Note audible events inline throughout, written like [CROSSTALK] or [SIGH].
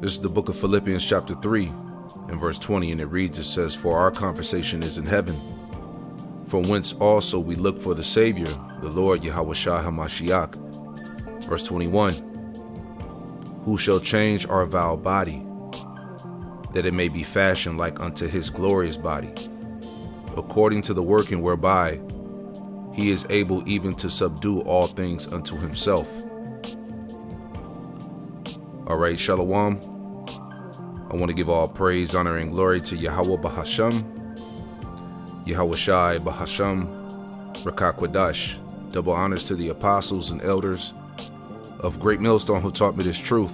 This is the book of Philippians, chapter 3, and verse 20, and it reads, It says, For our conversation is in heaven, from whence also we look for the Savior, the Lord Yahweh Shah HaMashiach. Verse 21, Who shall change our vile body, that it may be fashioned like unto his glorious body, according to the working whereby he is able even to subdue all things unto himself. All right, Shalom. I want to give all praise, honor, and glory to Yahweh Bahasham, Yahweh Shai Bahasham, Rakakwadash. Double honors to the apostles and elders of Great Millstone who taught me this truth.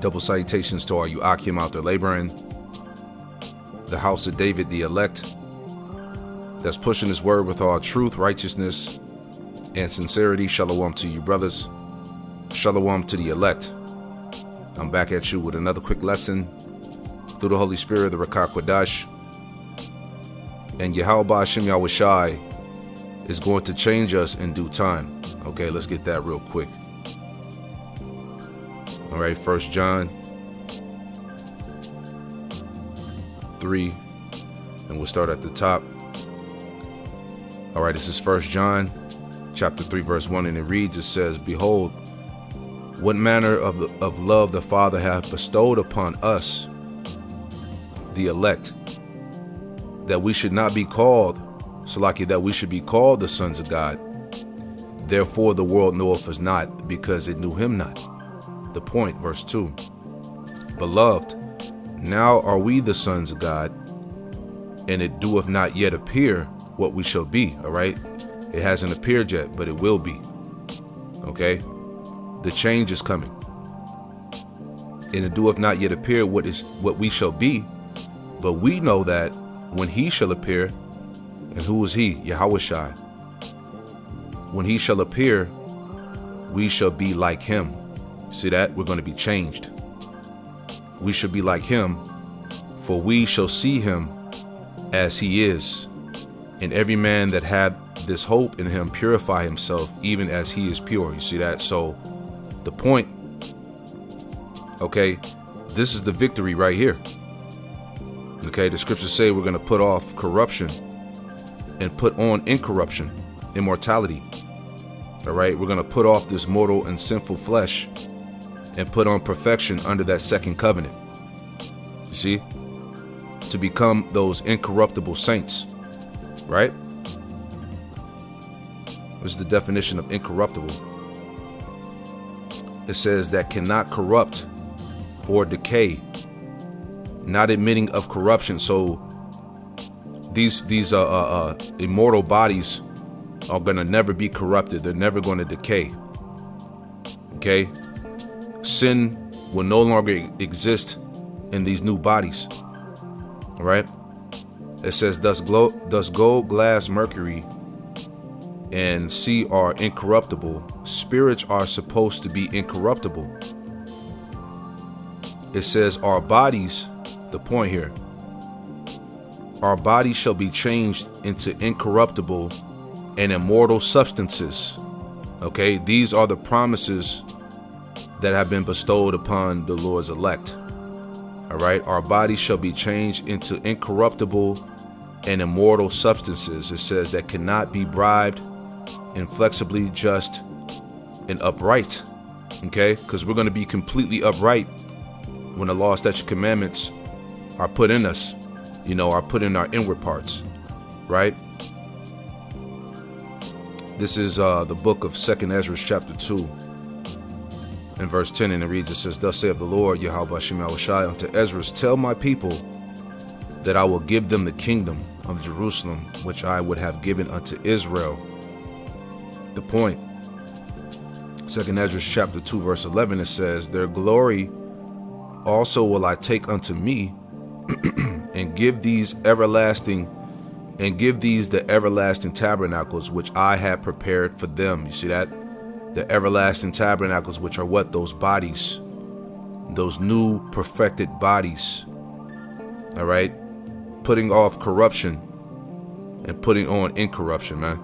Double salutations to all you Akim out there laboring. The house of David, the elect, that's pushing his word with all truth, righteousness, and sincerity. Shalom to you, brothers. Shalom to the elect. I'm back at you with another quick lesson through the Holy Spirit, of the Rakakwadash. And Yahweh Yahweh is going to change us in due time. Okay, let's get that real quick. All right, First John 3, and we'll start at the top. All right, this is First John chapter 3, verse 1, and it reads, it says, Behold, what manner of, of love the Father hath bestowed upon us, the elect, that we should not be called, Salaki, that we should be called the sons of God. Therefore the world knoweth us not, because it knew him not. The point, verse 2. Beloved, now are we the sons of God, and it doeth not yet appear what we shall be, all right? It hasn't appeared yet, but it will be. Okay? The change is coming. And it doeth not yet appear what is what we shall be, but we know that when he shall appear, and who is he? Yahweh Shai. When he shall appear, we shall be like him. See that? We're going to be changed. We shall be like him, for we shall see him as he is. And every man that hath this hope in him purify himself even as he is pure. You see that? So the point, okay, this is the victory right here. Okay, the scriptures say we're going to put off corruption and put on incorruption, immortality. All right, we're going to put off this mortal and sinful flesh and put on perfection under that second covenant. You see? To become those incorruptible saints, right? This is the definition of incorruptible. It says that cannot corrupt or decay, not admitting of corruption. So these these uh, uh, uh, immortal bodies are gonna never be corrupted. They're never going to decay. Okay, sin will no longer exist in these new bodies. All right. It says, "Thus, glow, thus gold, glass, mercury, and sea are incorruptible. Spirits are supposed to be incorruptible." It says, "Our bodies." The point here. Our bodies shall be changed into incorruptible and immortal substances. Okay, these are the promises that have been bestowed upon the Lord's elect. All right, our bodies shall be changed into incorruptible and immortal substances. It says that cannot be bribed, inflexibly just, and upright. Okay, because we're going to be completely upright when the law, statute, commandments are put in us, you know, are put in our inward parts, right? This is uh, the book of Second Ezra, chapter 2, and verse 10, and it reads, it says, Thus saith the Lord, Yahweh Shem Shai, unto Ezra, Tell my people that I will give them the kingdom of Jerusalem, which I would have given unto Israel. The point. Second Ezra chapter 2, verse 11, it says, Their glory also will I take unto me, [CLEARS THROAT] and give these everlasting and give these the everlasting tabernacles which I have prepared for them. You see that? The everlasting tabernacles, which are what? Those bodies, those new perfected bodies. All right? Putting off corruption and putting on incorruption, man.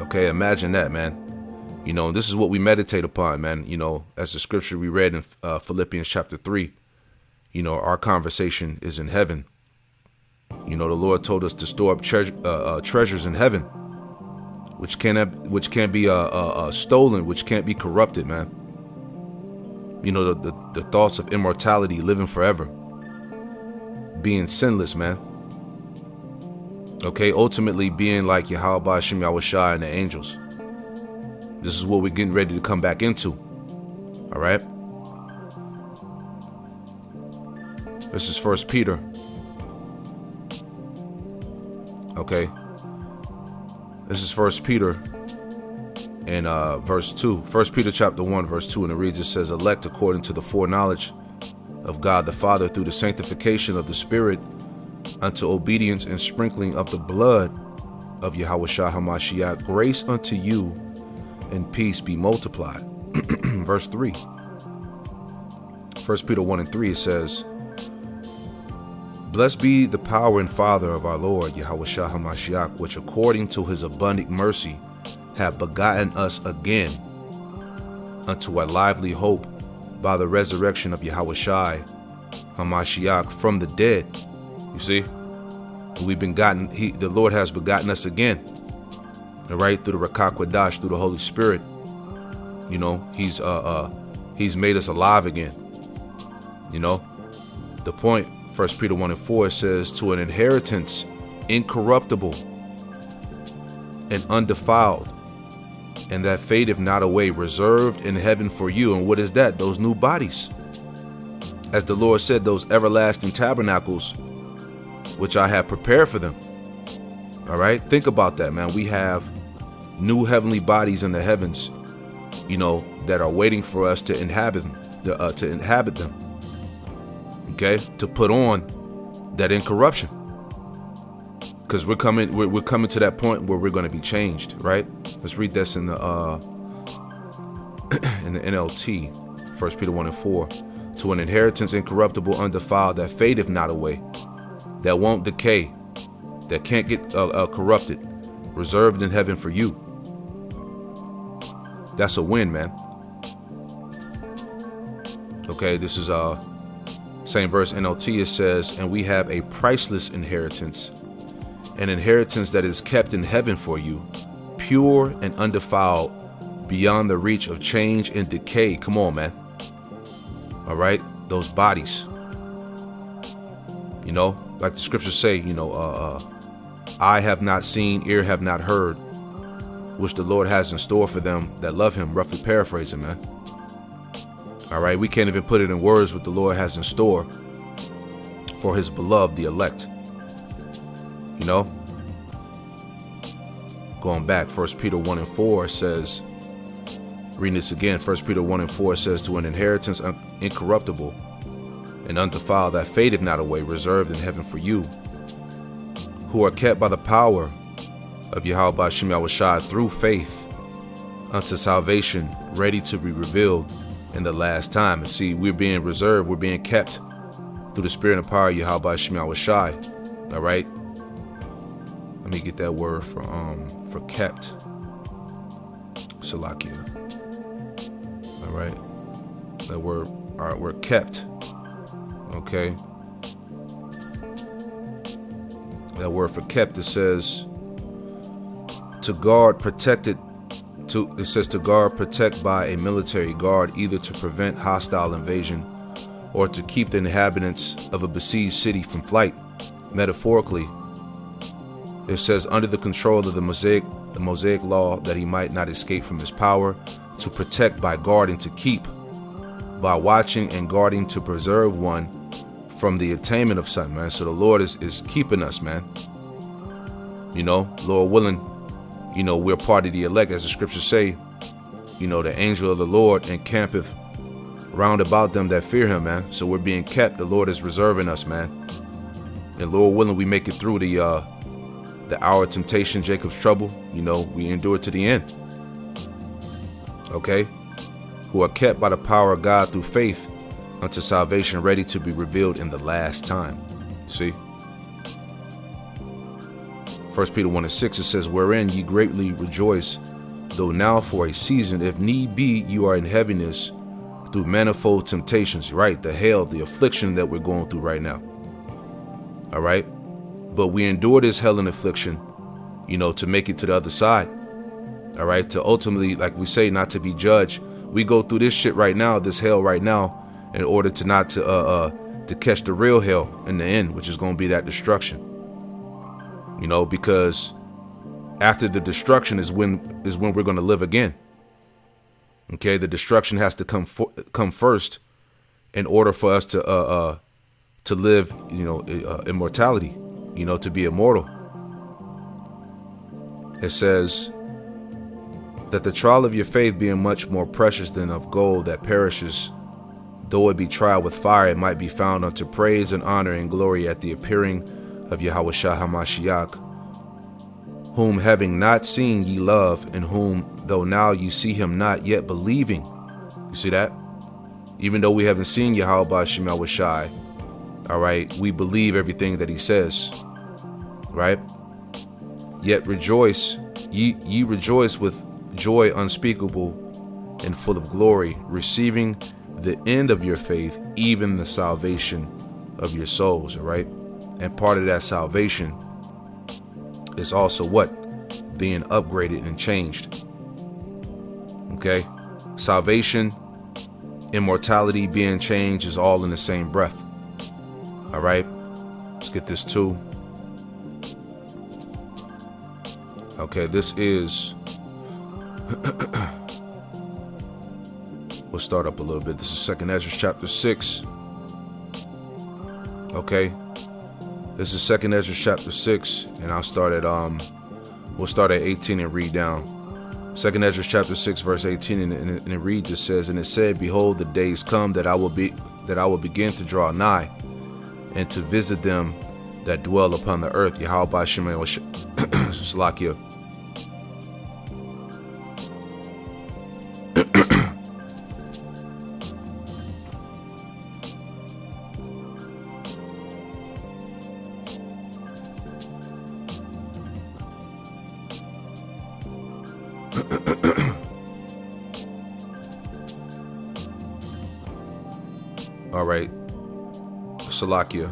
Okay, imagine that, man. You know, this is what we meditate upon, man. You know, as the scripture we read in uh, Philippians chapter 3, you know, our conversation is in heaven. You know, the Lord told us to store up uh, uh, treasures in heaven, which can't which can't be uh, uh, uh, stolen, which can't be corrupted, man. You know, the, the, the thoughts of immortality, living forever, being sinless, man. Okay, ultimately being like Yahweh Shem Yahushua and the angels. This is what we're getting ready to come back into. All right. This is First Peter. Okay. This is First Peter in uh, verse 2. First Peter chapter 1, verse 2, and it reads, it says, elect according to the foreknowledge of God the Father through the sanctification of the Spirit unto obedience and sprinkling of the blood of Yahweh Shah HaMashiach, grace unto you and peace be multiplied. [CLEARS THROAT] Verse 3. 1 Peter 1 and 3 it says, Blessed be the power and Father of our Lord Yahweh Shah HaMashiach, which according to his abundant mercy have begotten us again unto a lively hope by the resurrection of Yahweh Shai HaMashiach from the dead. You see? We've been gotten, he, the Lord has begotten us again right through the Rakakwadash, through the Holy Spirit. You know, He's uh, uh He's made us alive again. You know, the point, First Peter 1 and 4 says, to an inheritance incorruptible and undefiled, and that fadeth not away, reserved in heaven for you. And what is that? Those new bodies. As the Lord said, those everlasting tabernacles which I have prepared for them. All right, think about that, man. We have new heavenly bodies in the heavens, you know, that are waiting for us to inhabit them, to, uh, to inhabit them. Okay, to put on that incorruption, because we're coming, we're, we're, coming to that point where we're going to be changed, right? Let's read this in the uh, [CLEARS THROAT] in the NLT, First Peter one and four, to an inheritance incorruptible, undefiled, that fadeth not away, that won't decay, that can't get uh, uh, corrupted, reserved in heaven for you that's a win, man. Okay, this is uh same verse NLT it says, and we have a priceless inheritance, an inheritance that is kept in heaven for you, pure and undefiled, beyond the reach of change and decay. Come on, man. All right, those bodies. You know, like the scriptures say, you know, uh, uh, I have not seen, ear have not heard, which the Lord has in store for them that love Him, roughly paraphrasing, man. All right, we can't even put it in words what the Lord has in store for His beloved, the elect. You know? Going back, 1 Peter 1 and 4 says, reading this again, 1 Peter 1 and 4 says, To an inheritance incorruptible and undefiled that fadeth not away, reserved in heaven for you, who are kept by the power of Yahweh Shem Yahushua through faith unto salvation, ready to be revealed in the last time. And see, we're being reserved, we're being kept through the spirit and power of Yahweh Shem Yahushua. All right. Let me get that word for um for kept. Salakia. All right. That word. All right, we're kept. Okay. That word for kept. It says to guard protected to it says to guard protect by a military guard either to prevent hostile invasion or to keep the inhabitants of a besieged city from flight metaphorically it says under the control of the mosaic the mosaic law that he might not escape from his power to protect by guarding to keep by watching and guarding to preserve one from the attainment of something man so the lord is, is keeping us man you know lord willing you know, we're part of the elect, as the scriptures say. You know, the angel of the Lord encampeth round about them that fear him, man. So we're being kept. The Lord is reserving us, man. And Lord willing, we make it through the uh the hour of temptation, Jacob's trouble. You know, we endure to the end. Okay? Who are kept by the power of God through faith unto salvation, ready to be revealed in the last time. See? 1 Peter 1 and 6, it says, Wherein ye greatly rejoice, though now for a season, if need be, you are in heaviness through manifold temptations, right? The hell, the affliction that we're going through right now. All right? But we endure this hell and affliction, you know, to make it to the other side. All right? To ultimately, like we say, not to be judged. We go through this shit right now, this hell right now, in order to not to uh uh to catch the real hell in the end, which is going to be that destruction. You know, because after the destruction is when is when we're going to live again. Okay, the destruction has to come for, come first in order for us to uh, uh to live, you know, uh, immortality, you know, to be immortal. It says that the trial of your faith being much more precious than of gold that perishes, though it be tried with fire, it might be found unto praise and honor and glory at the appearing of Yahweh Shah HaMashiach, whom having not seen ye love, and whom though now you see him not yet believing. You see that? Even though we haven't seen Yahweh Shemel Washai, all right, we believe everything that he says, right? Yet rejoice, ye, ye rejoice with joy unspeakable and full of glory, receiving the end of your faith, even the salvation of your souls, all right? And part of that salvation is also what? Being upgraded and changed. Okay? Salvation, immortality, being changed is all in the same breath. All right? Let's get this too. Okay, this is. [CLEARS THROAT] we'll start up a little bit. This is Second Ezra chapter 6. Okay, this is Second Ezra chapter six, and I'll start at um, we'll start at 18 and read down. Second Ezra chapter six, verse 18, and, and, and it reads, it says, "And it said, Behold, the days come that I will be that I will begin to draw nigh, and to visit them that dwell upon the earth." Yahweh Shemel [CLEARS THROAT] Slakia. Salakia.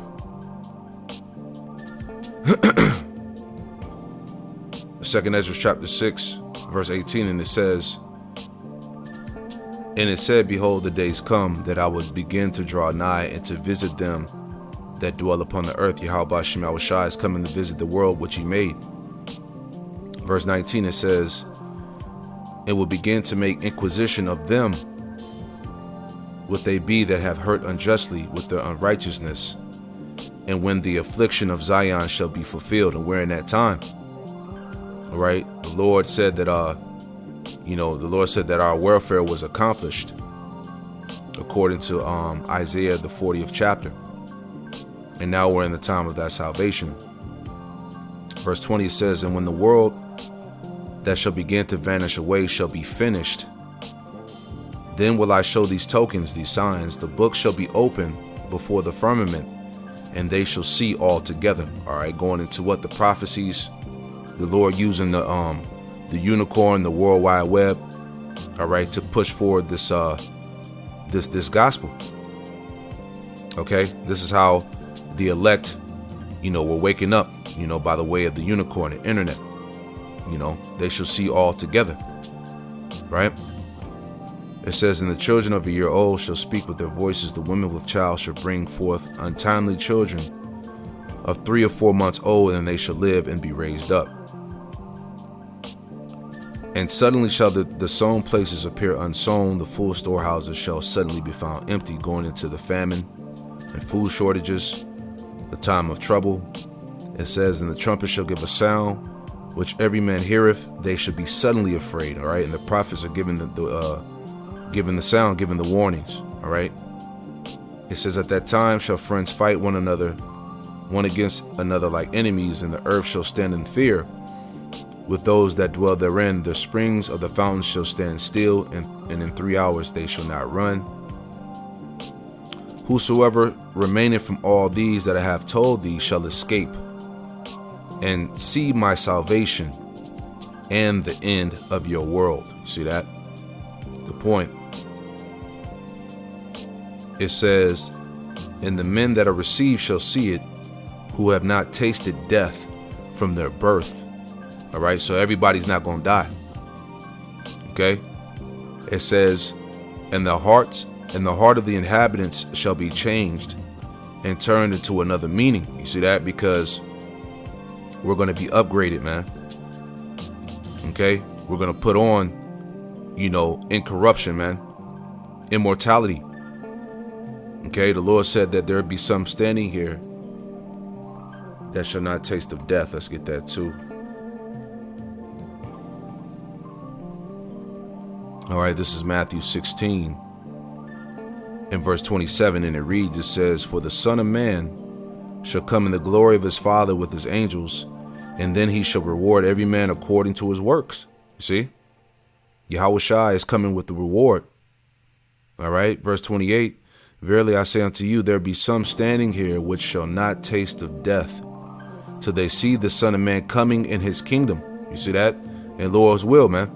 [CLEARS THROAT] Second Ezra chapter 6, verse 18, and it says, And it said, Behold, the days come that I would begin to draw nigh and to visit them that dwell upon the earth. Yahweh Shem Shai is coming to visit the world which he made. Verse 19, it says, It will begin to make inquisition of them what they be that have hurt unjustly with their unrighteousness, and when the affliction of Zion shall be fulfilled, and we're in that time. All right, the Lord said that, uh, you know, the Lord said that our welfare was accomplished, according to um, Isaiah the 40th chapter, and now we're in the time of that salvation. Verse 20 says, "And when the world that shall begin to vanish away shall be finished. Then will I show these tokens, these signs. The book shall be open before the firmament, and they shall see all together. All right, going into what the prophecies, the Lord using the um the unicorn, the World Wide Web, all right, to push forward this uh this this gospel. Okay, this is how the elect, you know, were waking up, you know, by the way of the unicorn, the internet you know, they shall see all together. Right? It says, And the children of a year old shall speak with their voices, the women with child shall bring forth untimely children of three or four months old, and they shall live and be raised up. And suddenly shall the, the sown places appear unsown, the full storehouses shall suddenly be found empty, going into the famine and food shortages, the time of trouble. It says, And the trumpet shall give a sound, which every man heareth, they should be suddenly afraid. All right, and the prophets are given the, the uh, giving the sound, giving the warnings. All right. It says, At that time shall friends fight one another, one against another like enemies, and the earth shall stand in fear. With those that dwell therein, the springs of the fountains shall stand still, and, and in three hours they shall not run. Whosoever remaineth from all these that I have told thee shall escape and see my salvation, and the end of your world. You see that? The point. It says, And the men that are received shall see it, who have not tasted death from their birth. All right, so everybody's not going to die. Okay? It says, And the hearts and the heart of the inhabitants shall be changed and turned into another meaning. You see that? Because we're going to be upgraded, man. Okay? We're going to put on, you know, incorruption, man. Immortality. Okay? The Lord said that there would be some standing here that shall not taste of death. Let's get that too. All right, this is Matthew 16 in verse 27, and it reads, It says, For the Son of Man shall come in the glory of his Father with his angels, and then he shall reward every man according to his works. You see? Yahweh Shai is coming with the reward. All right, verse 28 Verily I say unto you, there be some standing here which shall not taste of death till they see the Son of Man coming in his kingdom. You see that? And Lord's will, man.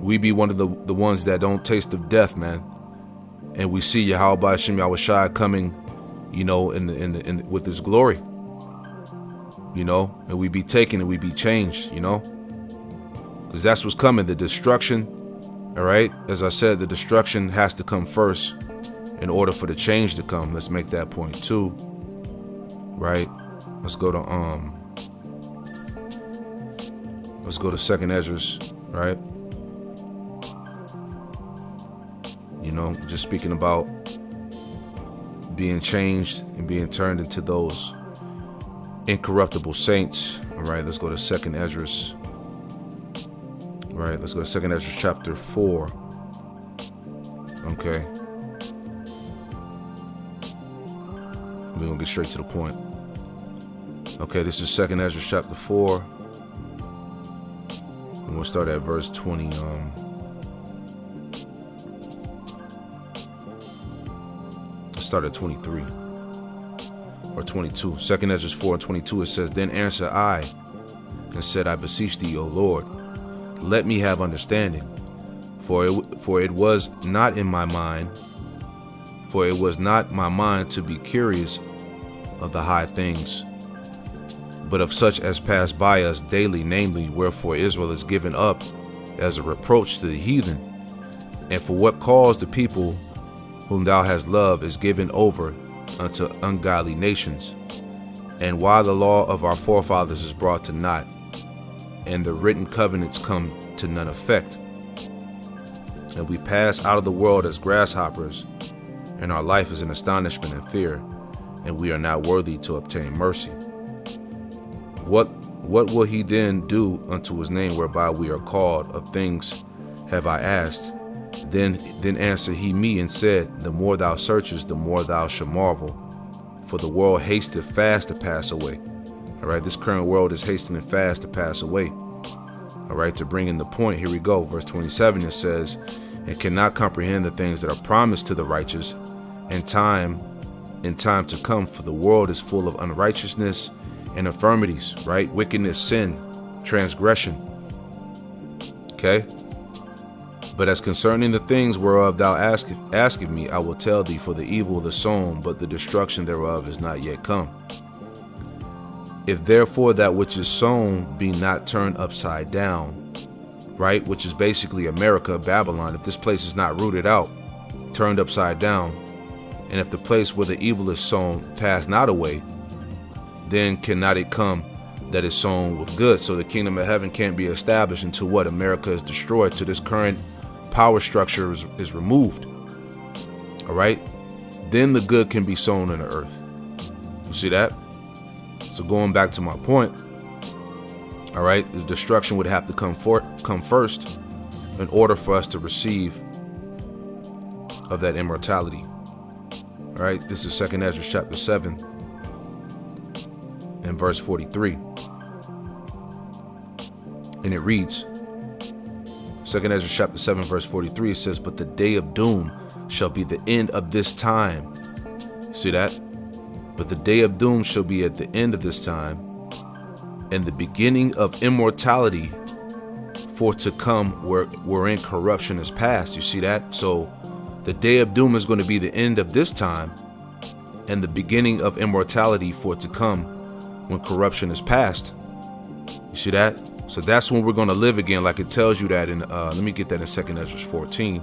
We be one of the, the ones that don't taste of death, man and we see Yahweh Hashem Yahweh coming, you know, in the, in the, in the, with His glory, you know, and we be taken and we be changed, you know, because that's what's coming. The destruction, all right. As I said, the destruction has to come first in order for the change to come. Let's make that point too, right? Let's go to um. Let's go to Second Esdras, right? You know, just speaking about being changed and being turned into those incorruptible saints. All right, let's go to Second Esdras. Right, let's go to Second Esdras chapter four. Okay. We're gonna get straight to the point. Okay, this is Second Esdras chapter four. And we'll start at verse 20. Um, let's start at 23 or 22. Second Esdras 4 and 22, it says, Then answered I and said, I beseech thee, O Lord, let me have understanding. For it, for it was not in my mind, for it was not my mind to be curious of the high things, but of such as pass by us daily, namely, wherefore Israel is given up as a reproach to the heathen, and for what cause the people whom thou hast loved is given over unto ungodly nations. And why the law of our forefathers is brought to naught, and the written covenants come to none effect, and we pass out of the world as grasshoppers, and our life is in astonishment and fear, and we are not worthy to obtain mercy. What what will he then do unto his name whereby we are called of things have I asked, then then answered he me and said, The more thou searchest, the more thou shalt marvel. For the world hasteth fast to pass away. All right, this current world is hastening fast to pass away. All right, to bring in the point, here we go. Verse 27 it says, And cannot comprehend the things that are promised to the righteous in time in time to come, for the world is full of unrighteousness and infirmities, right? Wickedness, sin, transgression. Okay? But as concerning the things whereof thou ask, askest me, I will tell thee, for the evil is sown, but the destruction thereof is not yet come. If therefore that which is sown be not turned upside down, right, which is basically America, Babylon, if this place is not rooted out, turned upside down, and if the place where the evil is sown pass not away, then cannot it come that is sown with good. So the kingdom of heaven can't be established until what America is destroyed to this current power structure is, is removed. All right? Then the good can be sown in the earth. You see that? So going back to my point, all right, the destruction would have to come for come first in order for us to receive of that immortality. All right, this is Second Ezra chapter 7 and verse 43. And it reads, Second Ezra chapter 7, verse 43 it says, But the day of doom shall be the end of this time. See that? But the day of doom shall be at the end of this time, and the beginning of immortality for to come where wherein corruption is past. You see that? So the day of doom is going to be the end of this time and the beginning of immortality for to come when corruption is past. You see that? So that's when we're going to live again, like it tells you that in, uh, let me get that in 2nd Ezra 14,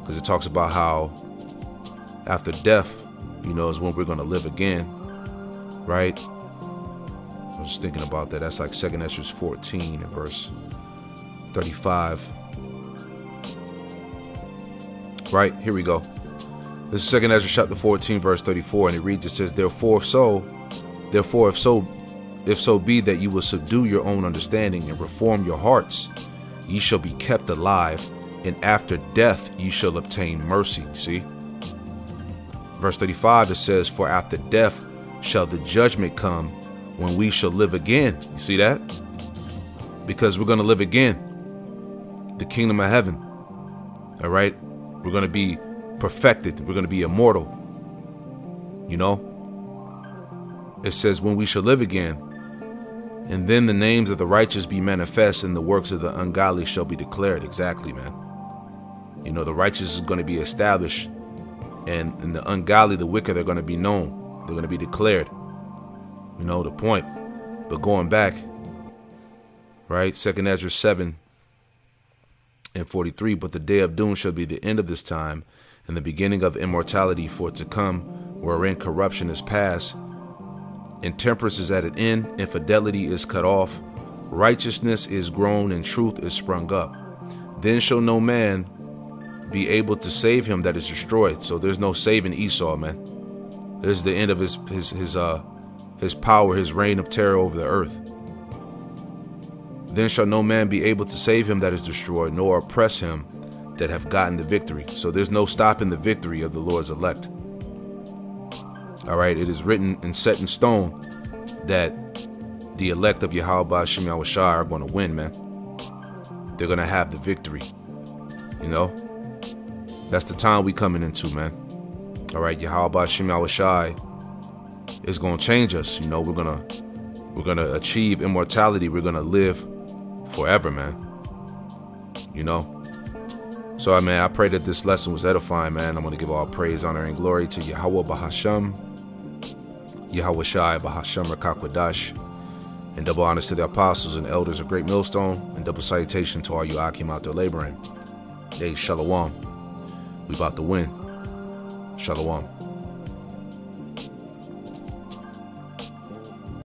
because it talks about how after death, you know, is when we're going to live again, right? I was thinking about that. That's like 2nd Ezra 14 verse 35. Right, here we go. This is Second Ezra chapter 14, verse 34, and it reads, it says, Therefore if so, therefore if so if so be that you will subdue your own understanding and reform your hearts, ye shall be kept alive, and after death ye shall obtain mercy. See? Verse 35 it says, For after death shall the judgment come when we shall live again. You see that? Because we're going to live again. The kingdom of heaven. All right? We're going to be perfected. We're going to be immortal. You know? It says, when we shall live again, and then the names of the righteous be manifest, and the works of the ungodly shall be declared. Exactly, man. You know, the righteous is going to be established, and, and the ungodly, the wicked, are going to be known. They're going to be declared. You know, the point. But going back, right? Second Ezra 7 and 43. But the day of doom shall be the end of this time, and the beginning of immortality for it to come, wherein corruption is past, intemperance is at an end, infidelity is cut off, righteousness is grown, and truth is sprung up. Then shall no man be able to save him that is destroyed. So there's no saving Esau, man. This is the end of his his his uh his power, his reign of terror over the earth. Then shall no man be able to save him that is destroyed, nor oppress him that have gotten the victory. So there's no stopping the victory of the Lord's elect. All right, it is written and set in stone that the elect of Yahweh Shem Yahushai are going to win, man. They're going to have the victory. You know? That's the time we coming into, man. All right, Yahweh Shem Yahushai is going to change us. You know, we're going to we're to achieve immortality. We're going to live forever, man. You know? So, I mean, I pray that this lesson was edifying, man. I'm to give all praise, honor, and glory to Yahweh Bahasham, Yahweh Shai Bahasham Rakakwadash, and double honors to the apostles and elders of Great Millstone, and double salutation to all you Akim out there laboring. Hey, Shalom. We about to win. Shalom.